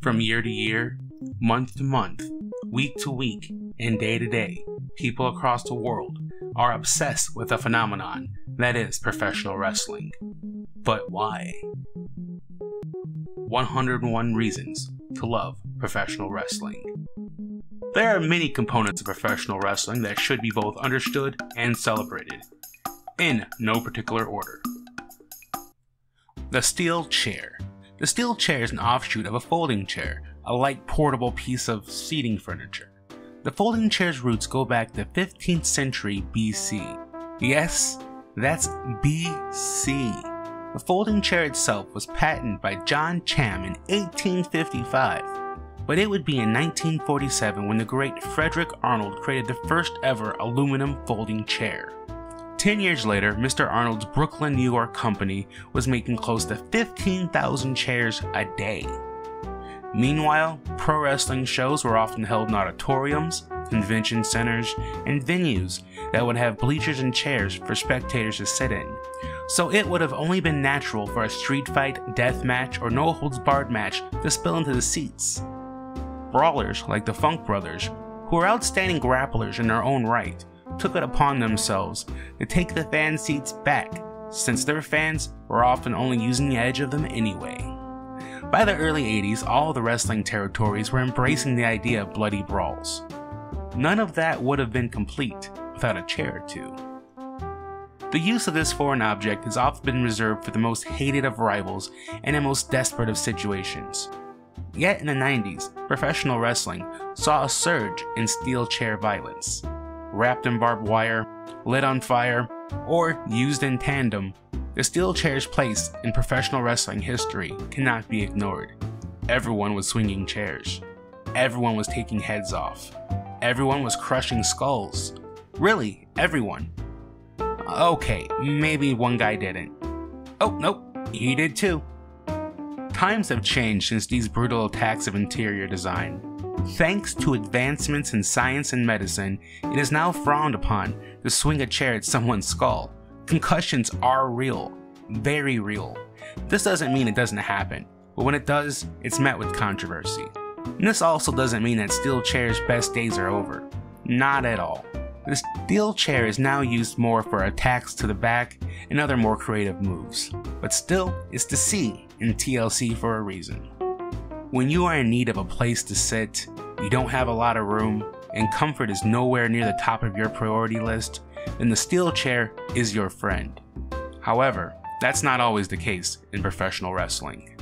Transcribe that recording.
From year to year, month to month, week to week, and day to day, people across the world are obsessed with a phenomenon that is professional wrestling. But why? 101 Reasons to Love Professional Wrestling. There are many components of professional wrestling that should be both understood and celebrated, in no particular order. The steel chair. The steel chair is an offshoot of a folding chair, a light portable piece of seating furniture. The folding chair's roots go back to 15th century BC. Yes, that's BC. The folding chair itself was patented by John Cham in 1855, but it would be in 1947 when the great Frederick Arnold created the first ever aluminum folding chair. Ten years later, Mr. Arnold's Brooklyn, New York company was making close to 15,000 chairs a day. Meanwhile, pro wrestling shows were often held in auditoriums, convention centers, and venues that would have bleachers and chairs for spectators to sit in. So it would have only been natural for a street fight, death match, or no holds barred match to spill into the seats. Brawlers like the Funk Brothers, who were outstanding grapplers in their own right, took it upon themselves to take the fan seats back, since their fans were often only using the edge of them anyway. By the early 80s, all the wrestling territories were embracing the idea of bloody brawls. None of that would have been complete without a chair or two. The use of this foreign object has often been reserved for the most hated of rivals and the most desperate of situations. Yet in the 90s, professional wrestling saw a surge in steel chair violence. Wrapped in barbed wire, lit on fire, or used in tandem, the steel chair's place in professional wrestling history cannot be ignored. Everyone was swinging chairs. Everyone was taking heads off. Everyone was crushing skulls. Really, everyone. Okay, maybe one guy didn't. Oh, nope, he did too. Times have changed since these brutal attacks of interior design. Thanks to advancements in science and medicine, it is now frowned upon to swing a chair at someone's skull. Concussions are real, very real. This doesn't mean it doesn't happen, but when it does, it's met with controversy. And this also doesn't mean that steel chairs' best days are over. Not at all. The steel chair is now used more for attacks to the back and other more creative moves, but still, it's the C in TLC for a reason. When you are in need of a place to sit, you don't have a lot of room, and comfort is nowhere near the top of your priority list, then the steel chair is your friend. However, that's not always the case in professional wrestling.